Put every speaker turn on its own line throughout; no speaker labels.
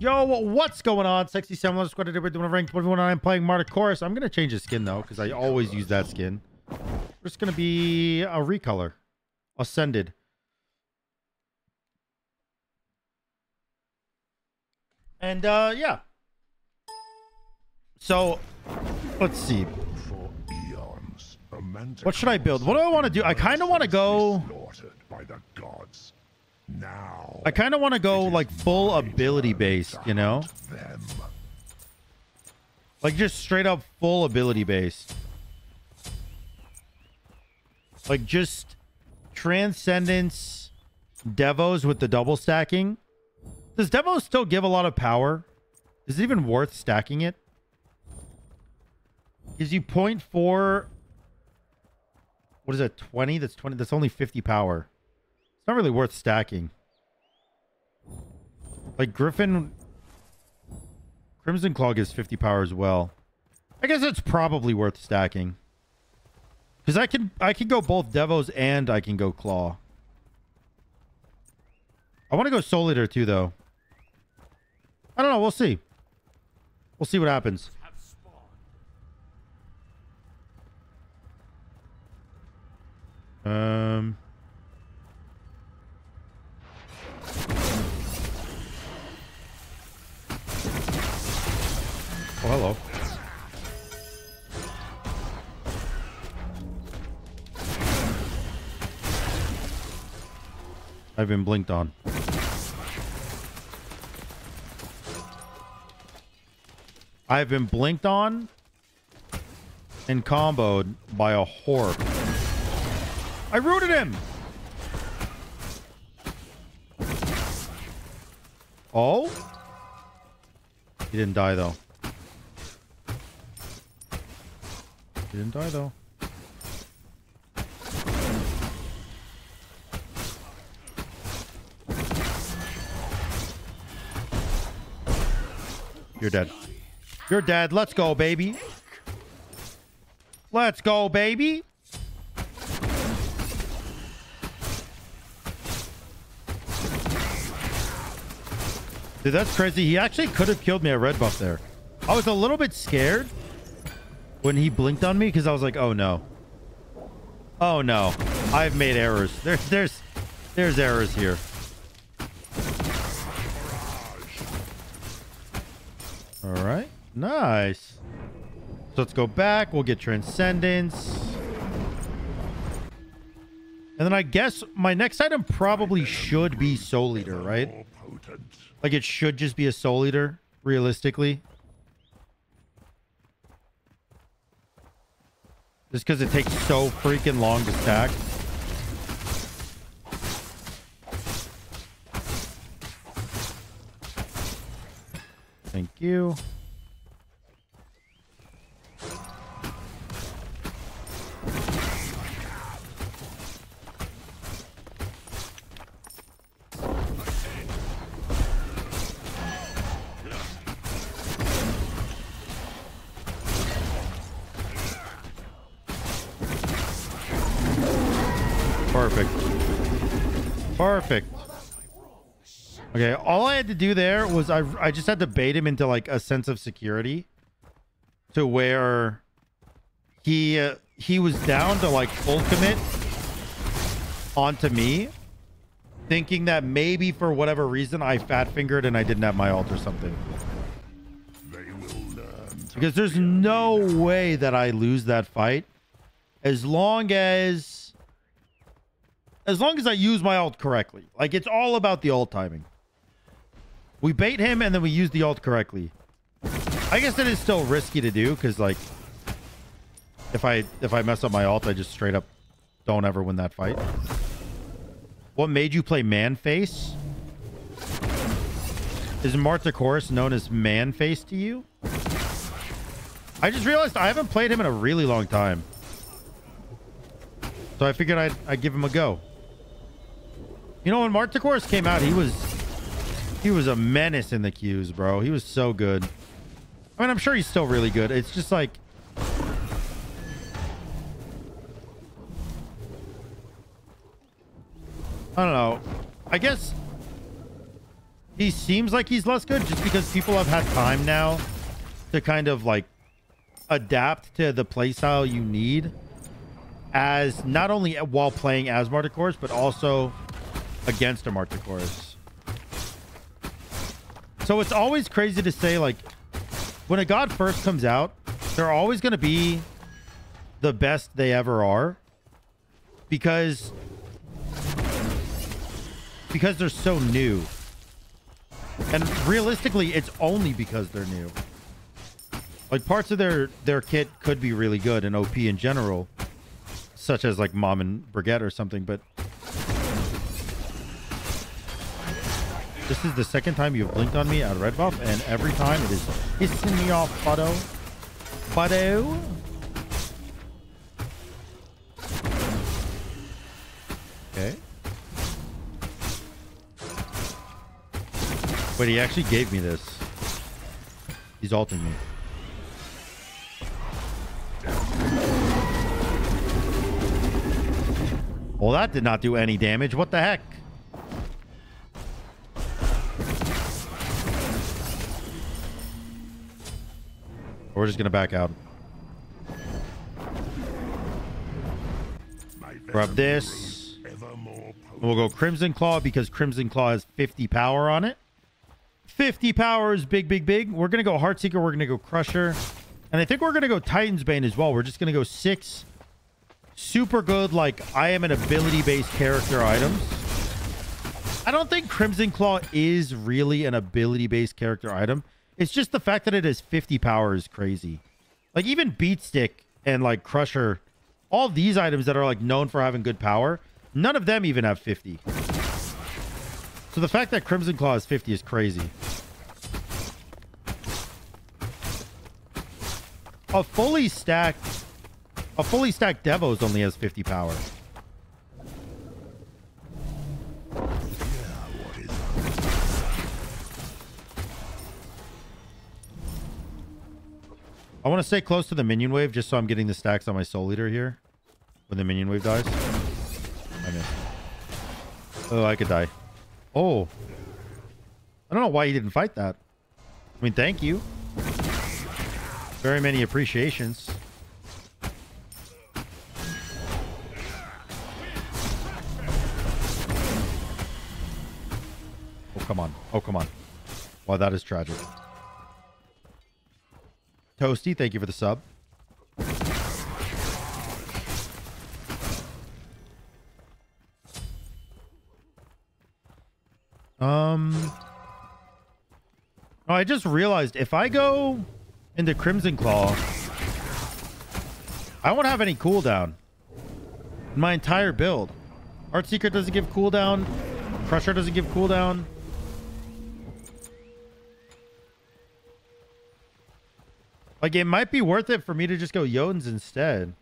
Yo, what's going on? Sexy Samuel Squad doing a rank 21. I'm playing Martichoras. I'm gonna change the skin though, because I always use that skin. It's gonna be a recolor. Ascended. And uh yeah. So let's see.
For eons,
What should I build? What do I want to do? I kind of want to go.
Now
I kind of want to go like full ability based, you know,
them
like just straight up full ability based. Like just transcendence devos with the double stacking. Does devos still give a lot of power? Is it even worth stacking it? Is you point four? What is that? Twenty? That's twenty. That's only fifty power. Not really worth stacking. Like Griffin, Crimson Claw gives fifty power as well. I guess it's probably worth stacking. Because I can I can go both Devos and I can go Claw. I want to go Soul Eater too, though. I don't know. We'll see. We'll see what happens. Um. I've been blinked on. I've been blinked on and comboed by a whore. I rooted him! Oh? He didn't die, though. He didn't die, though. You're dead. You're dead. Let's go, baby. Let's go, baby. Dude, that's crazy. He actually could have killed me at red buff there. I was a little bit scared when he blinked on me because I was like, oh no. Oh no. I've made errors. There's there's there's errors here. Nice. So let's go back. We'll get Transcendence. And then I guess my next item probably should be Soul Eater, right? Like it should just be a Soul Eater, realistically. Just because it takes so freaking long to stack. Thank you. Had to do there was I I just had to bait him into like a sense of security to where he uh, he was down to like full commit onto me thinking that maybe for whatever reason I fat fingered and I didn't have my ult or something.
They will learn
Because there's no way that I lose that fight as long as as long as I use my ult correctly. Like it's all about the ult timing. We bait him and then we use the ult correctly. I guess it is still risky to do because like if I if I mess up my ult, I just straight up don't ever win that fight. What made you play man face? Is Martichoras known as man face to you? I just realized I haven't played him in a really long time. So I figured I'd, I'd give him a go. You know, when Martichoras came out, he was he was a menace in the queues, bro. He was so good. I mean, I'm sure he's still really good. It's just like I don't know. I guess he seems like he's less good just because people have had time now to kind of like adapt to the playstyle you need as not only while playing as Martichoras, but also against a Martichoras. So it's always crazy to say, like, when a god first comes out, they're always going to be the best they ever are because because they're so new. And realistically, it's only because they're new. Like parts of their their kit could be really good and OP in general, such as like Mom and Brigitte or something, but this is the second time you've blinked on me at red buff, and every time it is pissing me off, Butto. Butto. Okay. Wait, he actually gave me this. He's ulting me. Well, that did not do any damage. What the heck? We're just going to back out. Grab this. We'll go Crimson Claw because Crimson Claw has 50 power on it. 50 power is big, big, big. We're going to go Heartseeker. We're going to go Crusher. And I think we're going to go Titan's Bane as well. We're just going to go six super good, like, I am an ability-based character items. I don't think Crimson Claw is really an ability-based character item. It's just the fact that it has 50 power is crazy. Like, even Beatstick and, like, Crusher, all these items that are, like, known for having good power, none of them even have 50. So the fact that Crimson Claw is 50 is crazy. A fully stacked a fully stacked Devos only has 50 power. I want to stay close to the minion wave just so I'm getting the stacks on my Soul Eater here. When the minion wave dies. I missed. Oh, I could die. Oh. I don't know why you didn't fight that. I mean, thank you. Very many appreciations. Oh, come on. Oh, come on. Wow, that is tragic. Toasty, thank you for the sub. Um. Oh, I just realized if I go into Crimson Claw, I won't have any cooldown. in My entire build. Heartseeker doesn't give cooldown. Crusher doesn't give cooldown. Like, it might be worth it for me to just go Jotuns instead.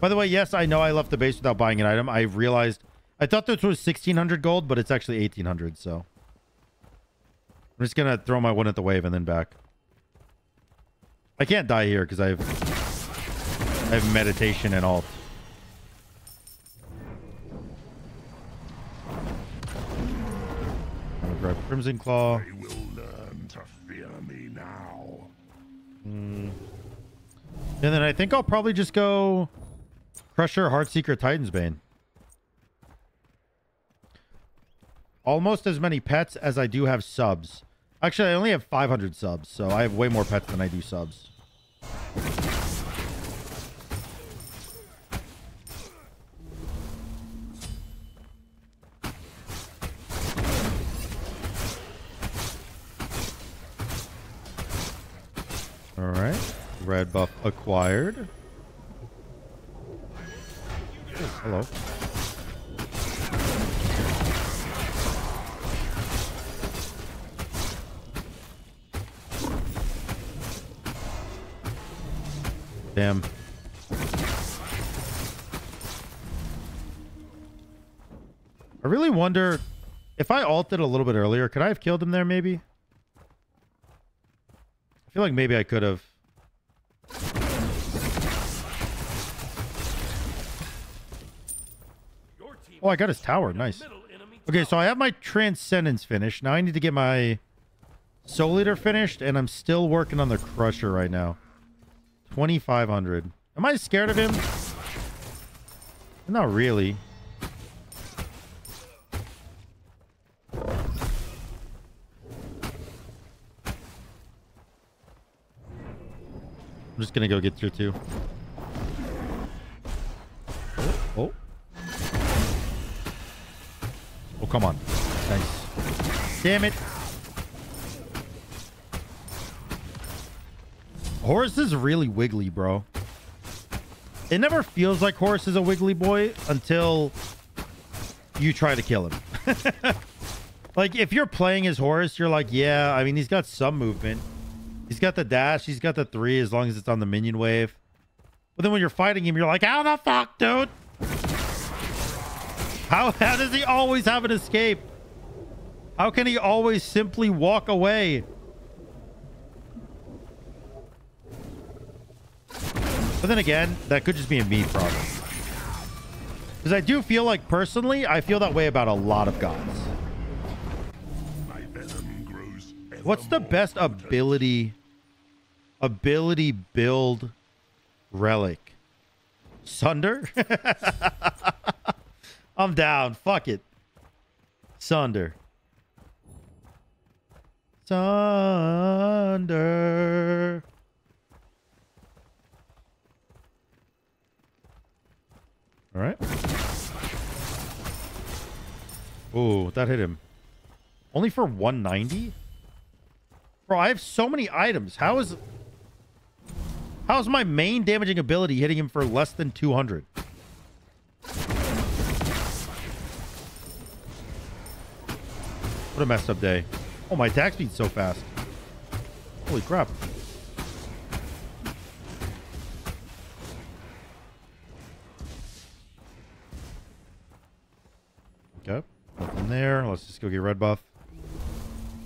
By the way, yes, I know I left the base without buying an item. I realized... I thought this was 1,600 gold, but it's actually 1,800, so... I'm just gonna throw my one at the wave and then back. I can't die here because I have... I have meditation and grab Crimson Claw.
Hmm.
And then I think I'll probably just go Crusher, Heartseeker, Titan's Bane. Almost as many pets as I do have subs. Actually, I only have 500 subs, so I have way more pets than I do subs. Red buff acquired. Oh, hello. Damn. I really wonder if I alted a little bit earlier, could I have killed him there maybe? I feel like maybe I could have. Oh, I got his tower. Nice. Okay, so I have my Transcendence finished. Now I need to get my Soul Eater finished, and I'm still working on the Crusher right now. 2,500. Am I scared of him? Not really. I'm just gonna go get through two. Come on. Nice. Damn it. Horus is really wiggly, bro. It never feels like Horus is a wiggly boy until you try to kill him. like, if you're playing as Horus, you're like, yeah, I mean, he's got some movement. He's got the dash. He's got the three as long as it's on the minion wave. But then when you're fighting him, you're like, how the fuck, dude? How, how does he always have an escape? How can he always simply walk away? But then again, that could just be a me problem. Because I do feel like, personally, I feel that way about a lot of gods. What's the best ability ability build relic? Sunder? I'm down. Fuck it. Sunder. Sunder. All right. Oh, that hit him. Only for 190? Bro, I have so many items. How is how is my main damaging ability hitting him for less than 200? What a messed up day. Oh, my attack speed's so fast. Holy crap. Okay. Nothing there. Let's just go get red buff.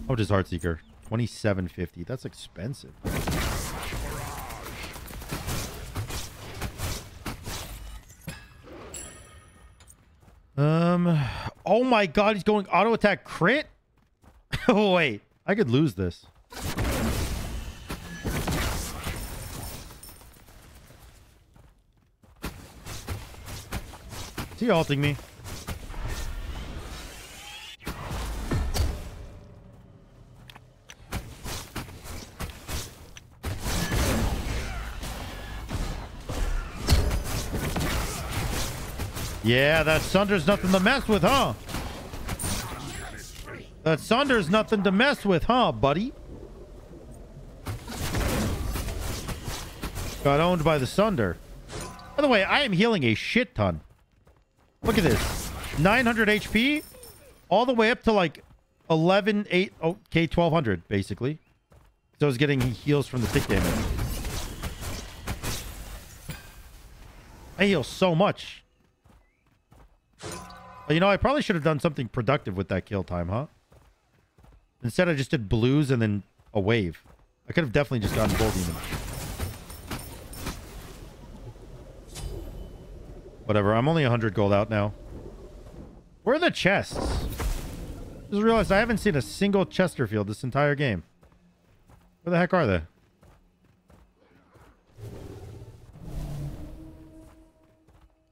Much is Heartseeker? Twenty-seven fifty. That's expensive. Um. Oh my God, he's going auto attack crit. Oh wait, I could lose this. Is he alting me? Yeah, that Sunder's nothing to mess with, huh? Uh, that Sunder's nothing to mess with, huh, buddy? Got owned by the Sunder. By the way, I am healing a shit ton. Look at this. 900 HP, all the way up to like 11, 8, okay, 1200, basically. So I was getting heals from the tick damage. I heal so much. You know, I probably should have done something productive with that kill time, huh? Instead, I just did blues and then a wave. I could have definitely just gotten Bull Demon. Whatever, I'm only 100 gold out now. Where are the chests? Just realized I haven't seen a single Chesterfield this entire game. Where the heck are they?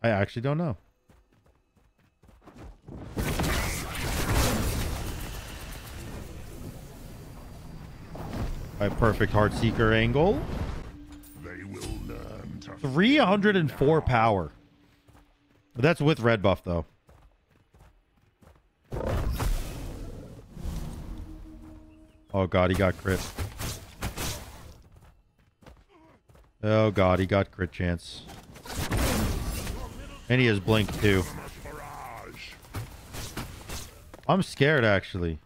I actually don't know. My perfect heart seeker angle.
They will learn to
304 power. That's with red buff though. Oh god, he got crit. Oh god, he got crit chance. And he has blink too. I'm scared actually.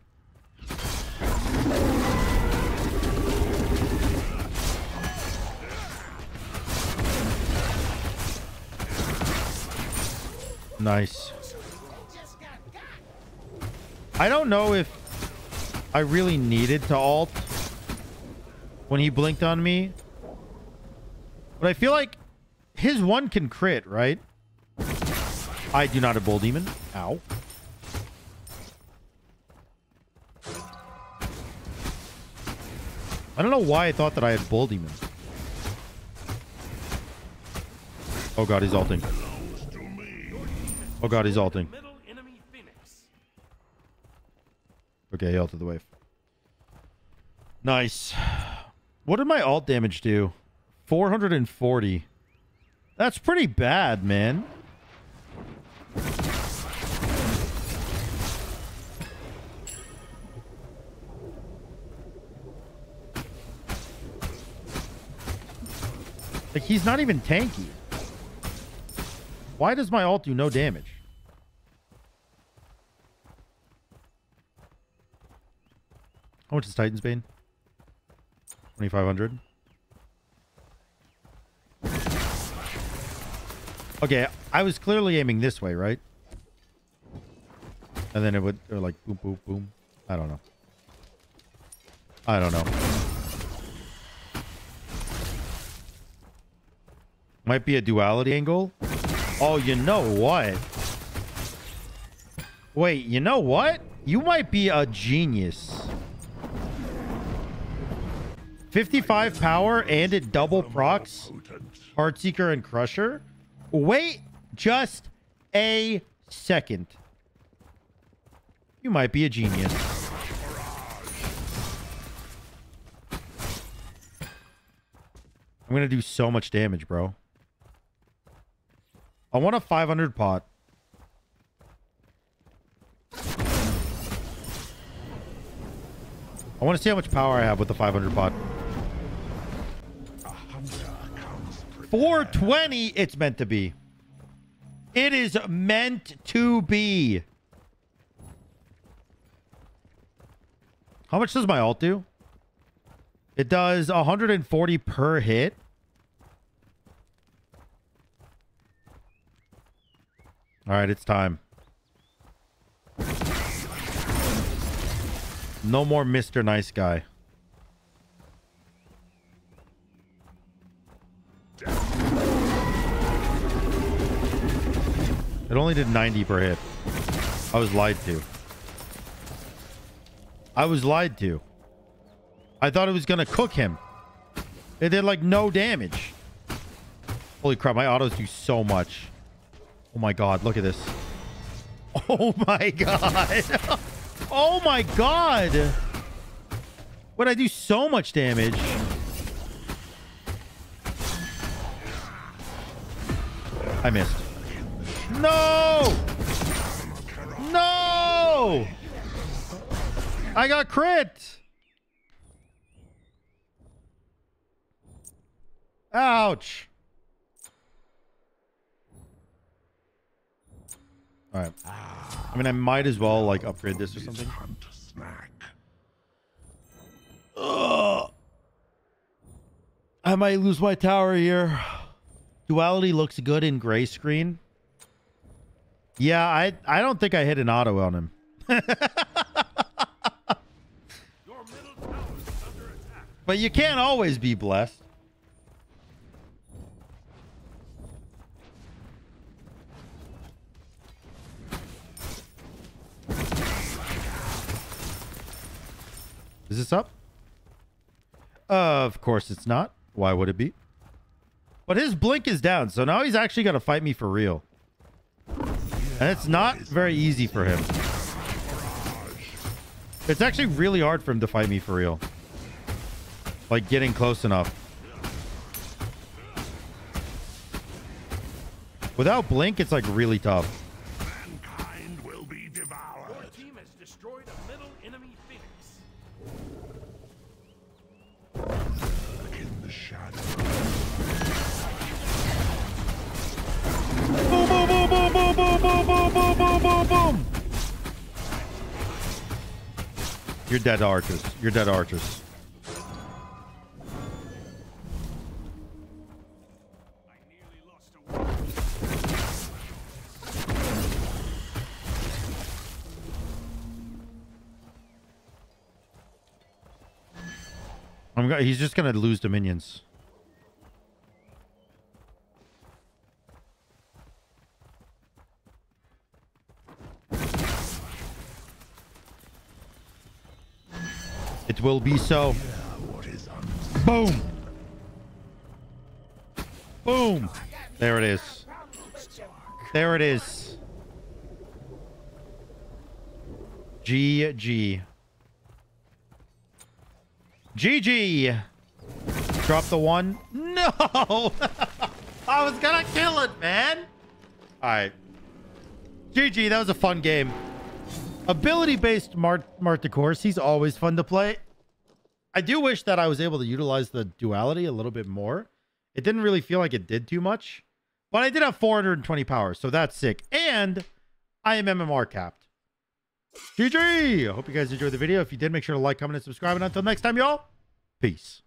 Nice. I don't know if I really needed to alt when he blinked on me. But I feel like his one can crit, right? I do not have Bull Demon. Ow. I don't know why I thought that I had Bull Demon. Oh god, he's ulting. Oh god, he's ulting.
Middle enemy Phoenix.
Okay, he ulted the wave. Nice. What did my alt damage do? 440. That's pretty bad, man. Like, he's not even tanky. Why does my alt do no damage? How much is Titan's Bane? 2500. Okay, I was clearly aiming this way, right? And then it would or like boom, boom, boom. I don't know. I don't know. Might be a duality angle. Oh, you know what? Wait, you know what? You might be a genius. 55 power and it double procs. Heartseeker and Crusher. Wait just a second. You might be a genius. I'm going to do so much damage, bro. I want a 500 pot. I want to see how much power I have with the 500 pot.
A hunter comes prepared.
420 it's meant to be it is meant to be how much does my alt do it does 140 per hit all right it's time no more mr nice guy It only did 90 per hit. I was lied to. I was lied to. I thought it was going to cook him. It did like no damage. Holy crap, my autos do so much. Oh my god, look at this. Oh my god. Oh my god. What I do so much damage. I missed. No! No! I got crit! Ouch! Alright. I mean, I might as well, like, upgrade this or something. Ugh. I might lose my tower here. Duality looks good in gray screen. Yeah, I I don't think I hit an auto on him.
Your tower is under.
But you can't always be blessed. Is this up? of course it's not. Why would it be? But his blink is down, so now he's actually going to fight me for real. And it's not very easy for him. It's actually really hard for him to fight me for real. Like getting close enough. Without blink, it's like really tough. You're dead archers. You're dead archers. I'm go- he's just gonna lose dominions. Will be so. Boom. Boom. There it is. There it is. GG. GG. Drop the one. No. I was gonna kill it, man. All right. GG. That was a fun game. Ability-based Mart Martichoras. He's always fun to play. I do wish that I was able to utilize the duality a little bit more. It didn't really feel like it did too much. But I did have 420 power, so that's sick. And I am MMR capped. GG! I hope you guys enjoyed the video. If you did, make sure to like, comment, and subscribe. And until next time, y'all, peace.